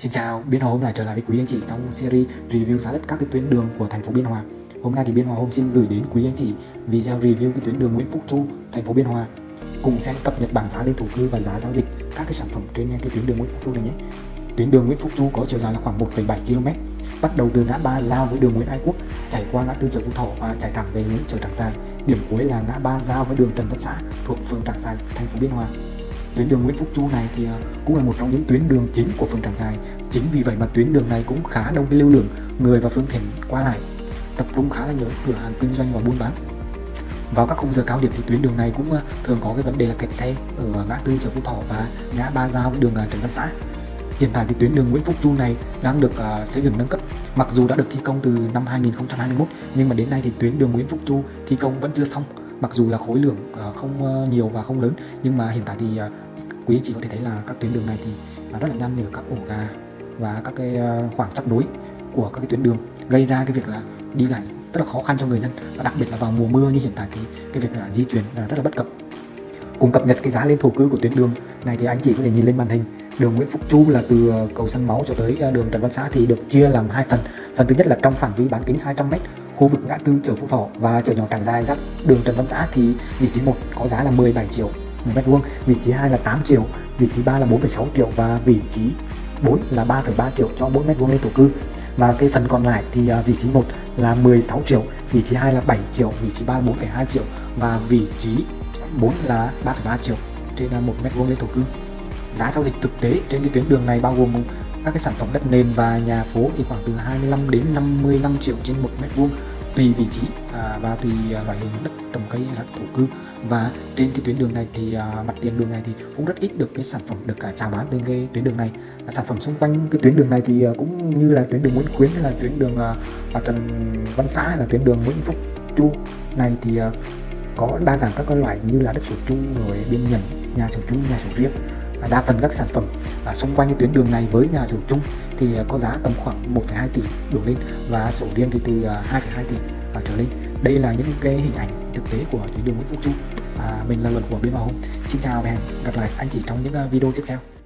Xin chào, Biên Hòa hôm nay trở lại với quý anh chị trong series review giá đất các cái tuyến đường của thành phố Biên Hòa. Hôm nay thì Biên Hòa hôm xin gửi đến quý anh chị video review cái tuyến đường Nguyễn Phúc Chu, thành phố Biên Hòa. Cùng xem cập nhật bảng giá lên thổ cư và giá giao dịch các cái sản phẩm trên cái tuyến đường Nguyễn Phúc Chu này nhé. Tuyến đường Nguyễn Phúc Chu có chiều dài là khoảng 1,7 km, bắt đầu từ ngã ba giao với đường Nguyễn Ái Quốc, chảy qua ngã tư chợ Phú Thọ và chạy thẳng về hướng chợ Trảng Giài. Điểm cuối là ngã ba giao với đường Trần Văn Xã thuộc phường Trảng Giài, thành phố Biên Hòa tuyến đường Nguyễn Phúc Chu này thì à, cũng là một trong những tuyến đường chính của phường Trảng Giài chính vì vậy mà tuyến đường này cũng khá đông cái lưu lượng người và phương tiện qua lại tập trung khá là nhiều cửa hàng kinh doanh và buôn bán. Vào các khung giờ cao điểm thì tuyến đường này cũng à, thường có cái vấn đề là kẹt xe ở ngã tư chợ Phú Thọ và ngã ba giao với đường à, Trần Văn Xã. Hiện tại thì tuyến đường Nguyễn Phúc Chu này đang được uh, xây dựng nâng cấp mặc dù đã được thi công từ năm 2021 nhưng mà đến nay thì tuyến đường Nguyễn Phúc Chu thi công vẫn chưa xong mặc dù là khối lượng ờ, không ờ, nhiều và không lớn, nhưng mà hiện tại thì ờ, quý anh chị có thể thấy là các tuyến đường này thì rất là nham nhở các ổ gà và các cái khoảng chắp nối của các cái tuyến đường, gây ra cái việc là đi lại rất là khó khăn cho người dân và đặc biệt là vào mùa mưa như hiện tại thì cái việc là di chuyển là rất là bất cập. Cùng cập nhật cái giá lên thổ cư của tuyến đường này thì anh chị có thể nhìn lên màn hình. Đường Nguyễn Phúc Chu là từ cầu Săn Máu cho tới đường Trần Văn Xã thì được chia làm hai phần. Phần thứ nhất là trong phạm vi bán kính 200 m khu vực ngã tư chợ Phú Thọ và chợ nhỏ Tràng Giai giáp đường Trần Văn Xã thì vị trí một có giá là 17 triệu một mét vuông vị trí 2 là 8 triệu vị trí 3 là 4,6 triệu và vị trí 4 là 3,3 triệu cho 4 mét vuông lên thổ cư. Và cái phần còn lại thì à, vị trí 1 là 16 triệu vị trí 2 là 7 triệu vị trí 3 là 4,2 triệu và vị trí 4 là 3,3 triệu trên à, uh, 1 mét vuông lên thổ cư. Giá giao dịch thực tế trên cái tuyến đường này bao gồm các cái sản phẩm đất nền và nhà phố thì khoảng từ 25 đến 55 triệu trên một mét vuông tùy vị trí à, và tùy à, loại hình đất trồng cây là thổ cư. Và trên cái tuyến đường này thì à, mặt tiền đường này thì cũng rất ít được cái sản phẩm được cả chào bán trên cái tuyến đường này. À, sản phẩm xung quanh cái tuyến đường này thì à, cũng như là tuyến đường Nguyễn Khuyến hay là tuyến đường à, à Trần Văn Xã hay là tuyến đường Nguyễn Phúc Chu này thì à, có đa dạng các loại như là đất sổ chung rồi biên nhận nhà sổ chung nhà sổ riêng đa phần các sản phẩm à, xung quanh tuyến đường này với nhà dùng chung thì à, có giá tầm khoảng 1,2 tỷ đổ lên và sổ riêng thì từ à, 2,2 tỷ à, trở lên. Đây là những cái hình ảnh thực tế của tuyến đường Nguyễn Quốc Trung à, mình là luật của biên hòa hôm xin chào và hẹn gặp lại anh chị trong những à, video tiếp theo.